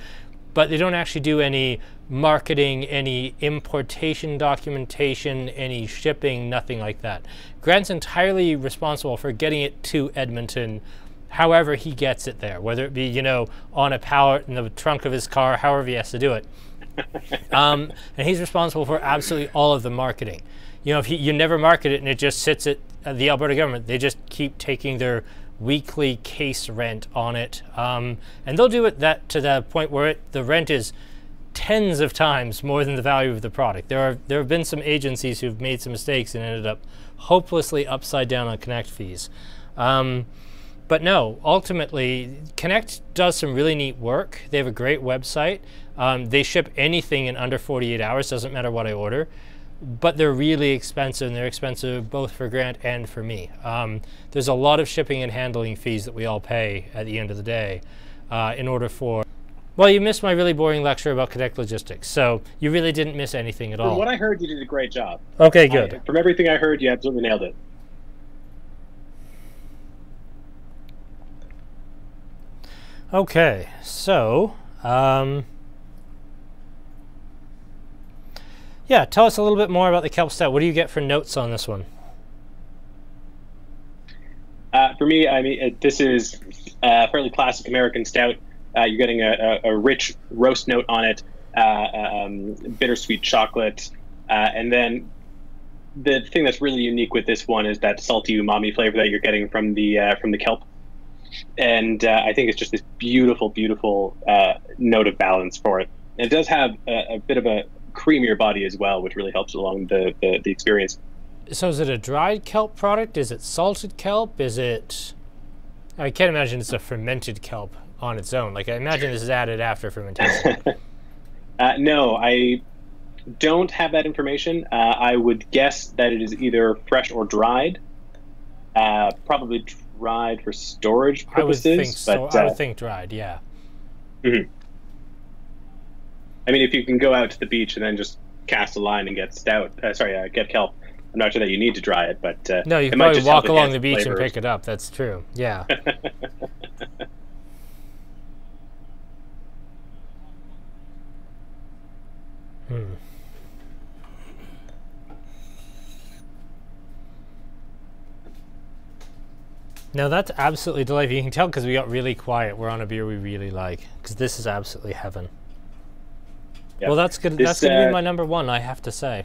but they don't actually do any marketing, any importation documentation, any shipping, nothing like that. Grant's entirely responsible for getting it to Edmonton however he gets it there, whether it be, you know, on a pallet in the trunk of his car, however he has to do it. *laughs* um, and he's responsible for absolutely all of the marketing. You know, if he, you never market it and it just sits at uh, the Alberta government, they just keep taking their weekly case rent on it, um, and they'll do it that to the point where it, the rent is tens of times more than the value of the product. There are there have been some agencies who've made some mistakes and ended up hopelessly upside down on Connect fees. Um, but no, ultimately, Connect does some really neat work. They have a great website. Um, they ship anything in under 48 hours, doesn't matter what I order. But they're really expensive, and they're expensive both for Grant and for me. Um, there's a lot of shipping and handling fees that we all pay at the end of the day uh, in order for. Well, you missed my really boring lecture about Connect Logistics, so you really didn't miss anything at all. From what I heard, you did a great job. Okay, good. I, from everything I heard, you absolutely nailed it. Okay, so um, yeah, tell us a little bit more about the kelp stout. What do you get for notes on this one? Uh, for me, I mean, it, this is a fairly classic American stout. Uh, you're getting a, a, a, rich roast note on it, uh, um, bittersweet chocolate, uh, and then the thing that's really unique with this one is that salty umami flavor that you're getting from the uh, from the kelp and uh, I think it's just this beautiful, beautiful uh, note of balance for it. And it does have a, a, bit of a creamier body as well, which really helps along the, the, the experience. So is it a dried kelp product? Is it salted kelp? Is it? I can't imagine it's a fermented kelp on its own. Like I imagine this is added after fermentation. *laughs* uh, no, I don't have that information. Uh, I would guess that it is either fresh or dried. Uh, probably dried for storage purposes. I would think so. But, uh, I would think dried, yeah. Mm-hmm. I mean, if you can go out to the beach and then just cast a line and get stout, uh, sorry, uh, get kelp. I'm not sure that you need to dry it, but uh, no, you can probably walk along the beach flavors. and pick it up. That's true. Yeah. *laughs* hmm. No, that's absolutely delightful. You can tell because we got really quiet. We're on a beer we really like because this is absolutely heaven. Yep. Well, that's good. This, that's going to uh, be my number one, I have to say.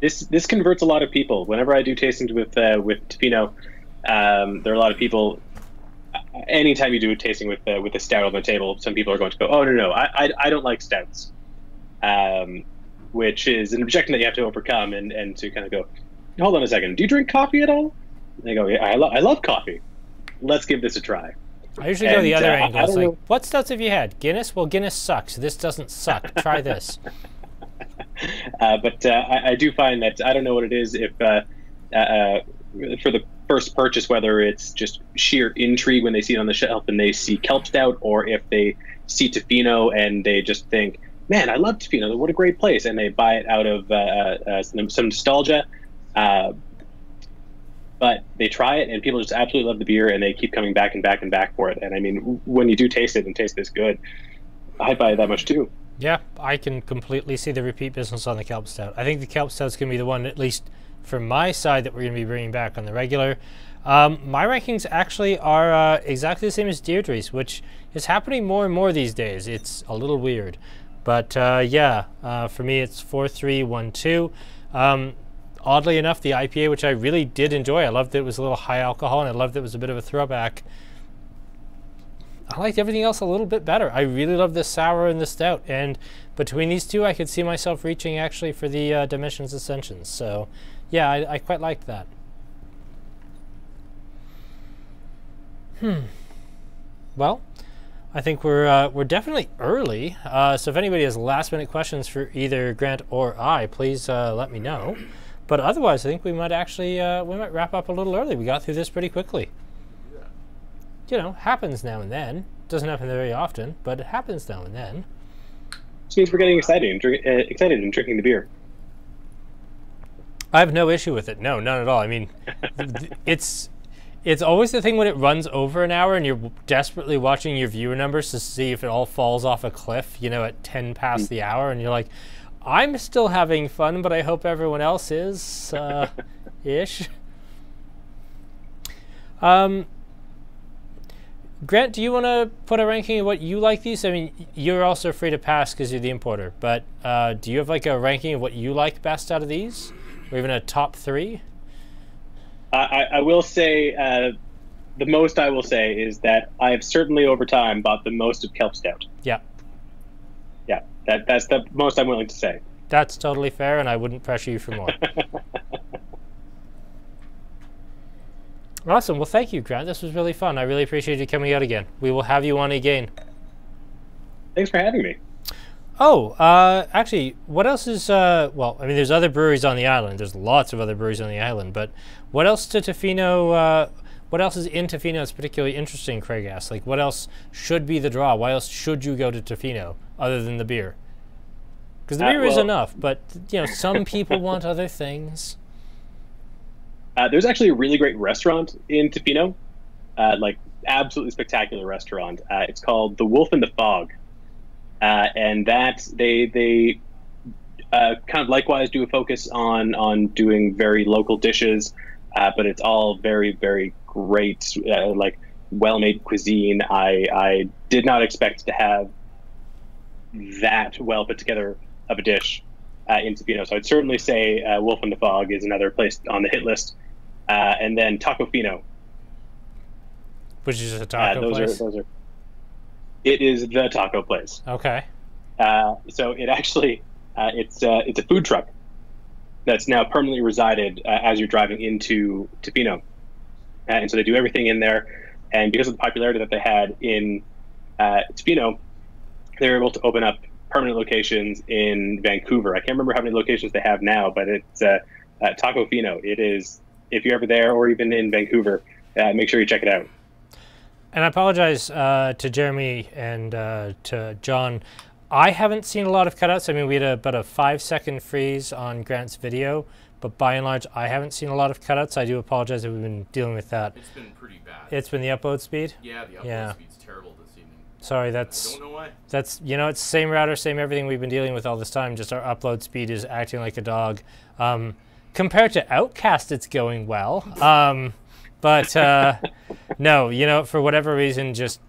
This this converts a lot of people. Whenever I do tastings with uh, with Tofino, um, there are a lot of people. Anytime you do a tasting with uh, with a stout on the table, some people are going to go, "Oh no, no, I I, I don't like stouts," um, which is an objection that you have to overcome and and to kind of go, "Hold on a second, do you drink coffee at all?" They go, yeah, I, lo- I love coffee. Let's give this a try. I usually go the other uh, angle. It's like, know. what stouts have you had? Guinness? Well, Guinness sucks. This doesn't suck. Try this. *laughs* Uh, but uh, I, I do find that I don't know what it is if uh, uh, uh, for the first purchase, whether it's just sheer intrigue when they see it on the shelf and they see kelp stout, or if they see Tofino and they just think, "Man, I love Tofino. What a great place!" and they buy it out of uh, uh, some, some nostalgia. Uh, but they try it, and people just absolutely love the beer, and they keep coming back and back and back for it. And I mean, when you do taste it and taste this good, I buy it that much too. Yeah, I can completely see the repeat business on the kelp stout. I think the kelp stout's going to be the one, at least from my side, that we're going to be bringing back on the regular. Um, my rankings actually are uh, exactly the same as Deirdre's, which is happening more and more these days. It's a little weird. But uh, yeah, uh, for me, it's 4 3 1 2. Um, oddly enough, the IPA, which I really did enjoy, I loved that it was a little high alcohol and I loved that it was a bit of a throwback. I liked everything else a little bit better. I really love the sour and the stout, and between these two, I could see myself reaching actually for the uh, Dimensions Ascensions. So, yeah, I, I quite liked that. Hmm. Well, I think we're uh, we're definitely early. Uh, so if anybody has last minute questions for either Grant or I, please uh, let me know. But otherwise, I think we might actually uh, we might wrap up a little early. We got through this pretty quickly you know, happens now and then. Doesn't happen very often, but it happens now and then. Which means we're getting excited and drink, uh, excited and drinking the beer. I have no issue with it. No, none at all. I mean, *laughs* th- it's it's always the thing when it runs over an hour and you're desperately watching your viewer numbers to see if it all falls off a cliff, you know, at 10 past the hour and you're like, I'm still having fun, but I hope everyone else is uh, *laughs* ish. Um, Grant, do you want to put a ranking of what you like these? I mean, you're also free to pass because you're the importer, but uh, do you have like a ranking of what you like best out of these, or even a top three? I, I, will say uh, the most I will say is that I have certainly over time bought the most of Kelp Stout. Yeah, Yeah, that that's the most I'm willing to say. that's totally fair, and I wouldn't pressure you for more. *laughs* awesome. Well, thank you, Grant. This was really fun. I really appreciate you coming out again. We will have you on again. Thanks for having me. Oh, uh, actually, what else is? Uh, well, I mean, there's other breweries on the island. There's lots of other breweries on the island, but what else to Tofino? Uh, what else is in Tofino that's particularly interesting? Craig asked. Like, what else should be the draw? Why else should you go to Tofino other than the beer? Because the Uh, beer is enough, but you know, some people want *laughs* other things. Uh, there's actually a really great restaurant in Tofino, uh, like absolutely spectacular restaurant. Uh, it's called The Wolf in the Fog, uh, and that they they uh, kind of likewise do a focus on on doing very local dishes, uh, but it's all very very great, uh, like well made cuisine. I I did not expect to have that well put together of a dish uh, in Tofino. So I'd certainly say uh, Wolf in the Fog is another place on the hit list. Uh, and then Tacofino. Which is a taco those place. are those are. It is the taco place. okay. Uh, so it actually uh, it's uh, it's a food truck that's now permanently resided uh, as you're driving into Tofino, uh, and so they do everything in there. And because of the popularity that they had in uh, Tofino, they were able to open up permanent locations in Vancouver. I can't remember how many locations they have now, but it's uh, uh, Tacofino. It is if you're ever there or even in Vancouver, uh, make sure you check it out. And I apologize uh, to Jeremy and uh, to John. I haven't seen a lot of cutouts. I mean, we had a, about a five second freeze on Grant's video, but by and large, I haven't seen a lot of cutouts. I do apologize that we've been dealing with that. It's been pretty bad. It's been the upload speed. yeah, the upload yeah. speed's terrible this evening. Sorry, I that's don't know why. that's you know it's the same router, same everything we've been dealing with all this time. Just our upload speed is acting like a dog. Um, compared to Outcast, it's going well. Um, but uh, no, you know, for whatever reason, just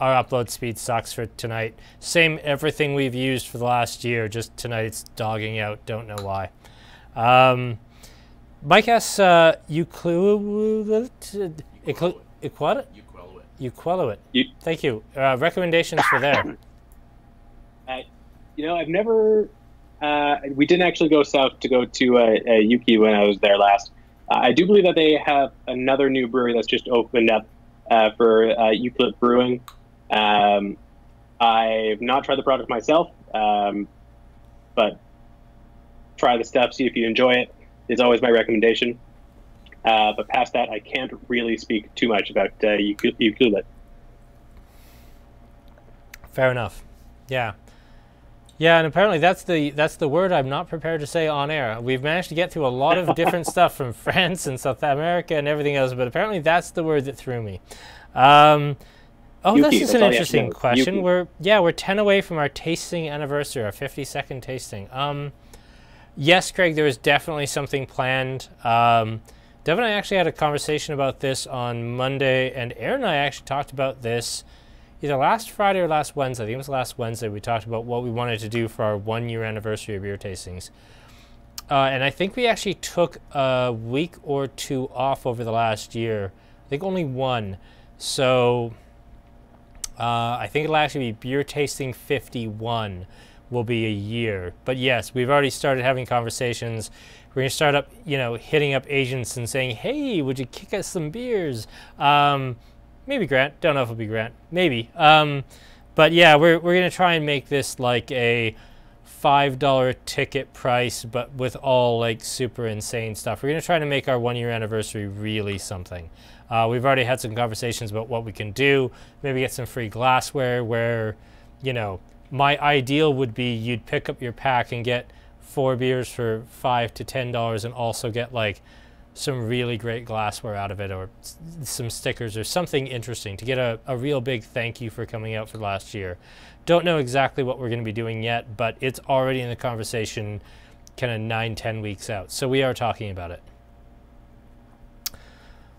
our upload speed sucks for tonight. Same everything we've used for the last year. Just tonight, it's dogging out. Don't know why. Um, Mike asks, uh, Euclid, Euclid, quello it. Thank you. Uh, recommendations for there. *coughs* Uh, you know, I've never. Uh, we didn't actually go south to go to uh, uh, Ukee when I was there last. Uh, I do believe that they have another new brewery that's just opened up uh, for uh, Ucluelet Brewing. Um, I've not tried the product myself, um, but try the stuff, see if you enjoy it. Is always my recommendation. Uh, but past that, I can't really speak too much about uh, Euclid. Euclid. Fair enough. Yeah. Yeah, and apparently that's the that's the word I'm not prepared to say on air. We've managed to get through a lot of different *laughs* stuff from France and South America and everything else, but apparently that's the word that threw me. Um, oh, Ukee, this is that's an all you have to interesting question. Ukee. We're yeah, we're ten away from our tasting anniversary, our 52nd tasting. Um, yes, Craig, there is definitely something planned. Um, Dev and I actually had a conversation about this on Monday, and Aaron and I actually talked about this either last Friday or last Wednesday. I think it was last Wednesday. We talked about what we wanted to do for our one year anniversary of beer tastings. Uh, and I think we actually took a week or two off over the last year. I think only one. So uh, I think it'll actually be beer tasting 51 will be a year. But yes, we've already started having conversations. We're gonna start up, you know, hitting up agents and saying, "Hey, would you kick us some beers?" Um, maybe Grant. Don't know if it'll be Grant. Maybe. Um, but yeah, we're we're gonna try and make this like a five dollar ticket price, but with all like super insane stuff. We're gonna try to make our one year anniversary really something. Uh, we've already had some conversations about what we can do. Maybe get some free glassware. Where, you know, my ideal would be you'd pick up your pack and get four beers for five to ten dollars, and also get like some really great glassware out of it, or some stickers, or something interesting to get a, a real big thank you for coming out for last year. Don't know exactly what we're going to be doing yet, but it's already in the conversation, kind of nine, ten weeks out. So we are talking about it.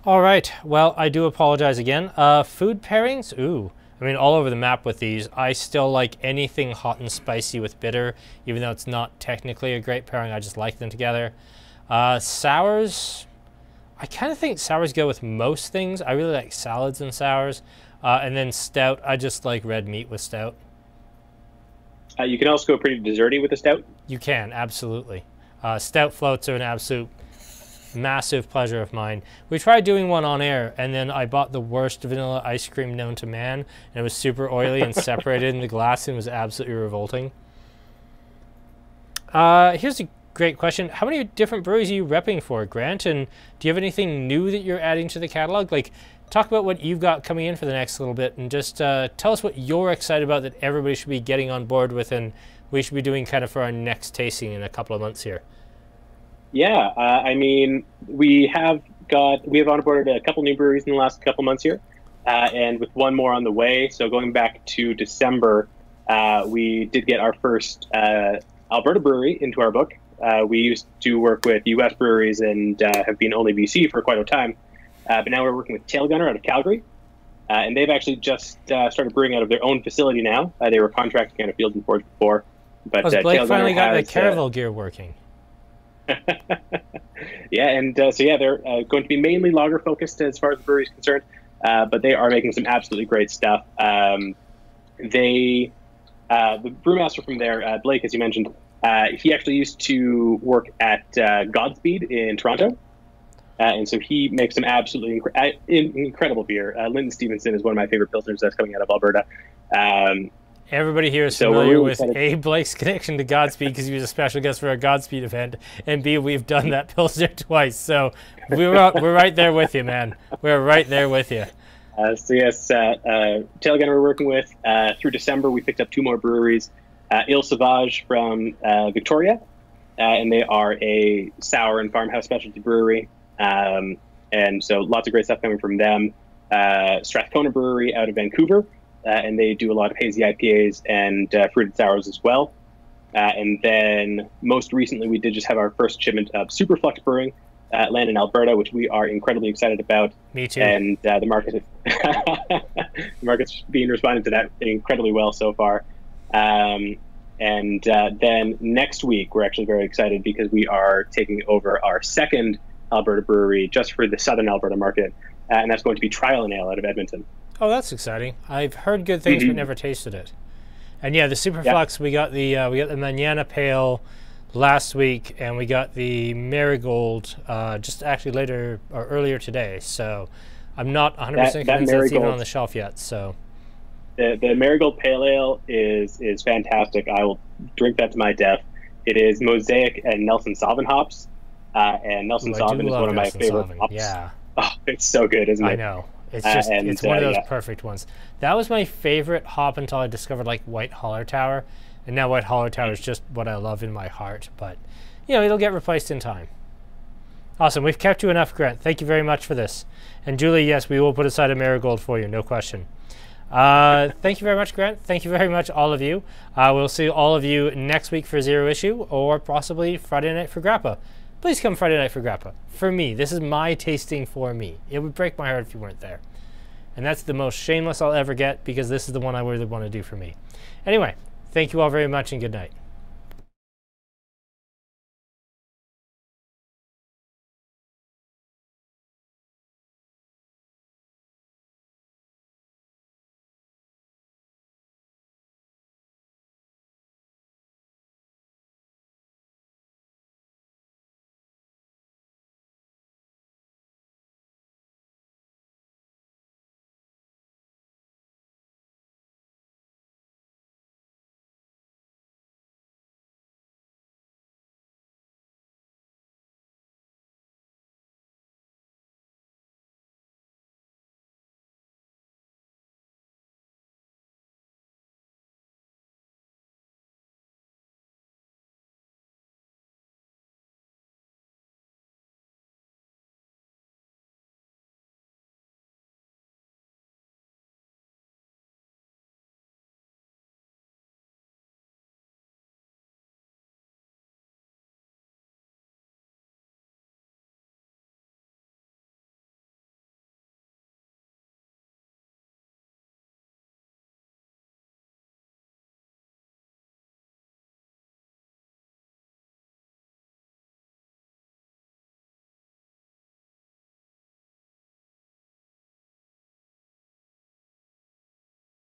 All right. Well, I do apologize again. Uh, food pairings. Ooh. I mean, all over the map with these. I still like anything hot and spicy with bitter, even though it's not technically a great pairing. I just like them together. Uh, sours. I kind of think sours go with most things. I really like salads and sours. Uh, and then stout. I just like red meat with stout. Uh, you can also go pretty desserty with a stout. You can, absolutely. Uh, stout floats are an absolute massive pleasure of mine. We tried doing one on air, and then I bought the worst vanilla ice cream known to man, and it was super oily and separated in the *laughs* glass, and was absolutely revolting. Uh, here's a great question: How many different breweries are you repping for, Grant? And do you have anything new that you're adding to the catalog? Like, talk about what you've got coming in for the next little bit, and just uh, tell us what you're excited about that everybody should be getting on board with, and we should be doing kind of for our next tasting in a couple of months here. Yeah, uh, I mean, we have got we have onboarded a couple new breweries in the last couple months here, uh, and with one more on the way. So going back to December, uh, we did get our first uh, Alberta brewery into our book. Uh, we used to work with U.S. breweries and uh, have been only BC for quite a time, uh, but now we're working with Tail Gunner out of Calgary, uh, and they've actually just uh, started brewing out of their own facility now. Uh, they were contracting out of Field and Forge before, but Oh, Blake finally got Gunner the has, uh, gear working. *laughs* yeah, and uh, so yeah, they're uh, going to be mainly lager focused as far as the brewery is concerned, uh, but they are making some absolutely great stuff. Um, they, uh, the brewmaster from there, uh, Blake, as you mentioned, uh, he actually used to work at uh, Godspeed in Toronto. Uh, and so he makes some absolutely incre- uh, incredible beer. Uh, Lyndon Stevenson is one of my favorite pilsners that's coming out of Alberta. Um, Everybody here is So familiar really with excited. A. Blake's connection to Godspeed because he was a special guest for our Godspeed event, and B. We've done that Pilsner *laughs* twice, so we're we're right there with you, man. We're right there with you. Uh, so yes, uh, uh, we're working with. Uh, through December, we picked up two more breweries. Uh, Île Sauvage from uh, Victoria, uh, and they are a sour and farmhouse specialty brewery. Um, and so lots of great stuff coming from them. Uh, Strathcona Brewery out of Vancouver, uh, and they do a lot of hazy IPAs and uh, fruited sours as well. Uh, and then most recently, we did just have our first shipment of Superflux Brewing, uh, land in Alberta, which we are incredibly excited about Me too. and uh, the market *laughs* the market's being responded to that incredibly well so far. Um, and uh, then next week, we're actually very excited because we are taking over our second Alberta brewery just for the southern Alberta market, uh, and that's going to be Trial and Ale out of Edmonton. oh, that's exciting. I've heard good things Mhm. but never tasted it. And yeah, the Superflux we got the uh, we got the Manana Pale, last week, and we got the Marigold uh, just actually later or earlier today. So I'm not 100% That- that convinced that's even on the shelf yet. So The the Marigold Pale Ale is is fantastic. I will drink that to my death. It is Mosaic and Nelson Sauvin hops, uh, and Nelson Ooh, Sauvin is one of my favorite Sauvin. hops. Yeah. Oh, it's so good, isn't it? I know. It's Uh, just and, it's one of uh, those yeah. perfect ones. That was my favorite hop until I discovered like White Holler Tower, and now White Holler Tower is just what I love in my heart. But you know, it'll get replaced in time. Awesome. We've kept you enough, Grant. Thank you very much for this. And Julie, yes, we will put aside a marigold for you, no question. Uh, thank you very much, Grant. Thank you very much, all of you. Uh, we'll see all of you next week for Zero Issue, or possibly Friday night for Grappa. Please come Friday night for Grappa. For me, this is my tasting for me. It would break my heart if you weren't there. And that's the most shameless I'll ever get because this is the one I really want to do for me. Anyway, thank you all very much and good night.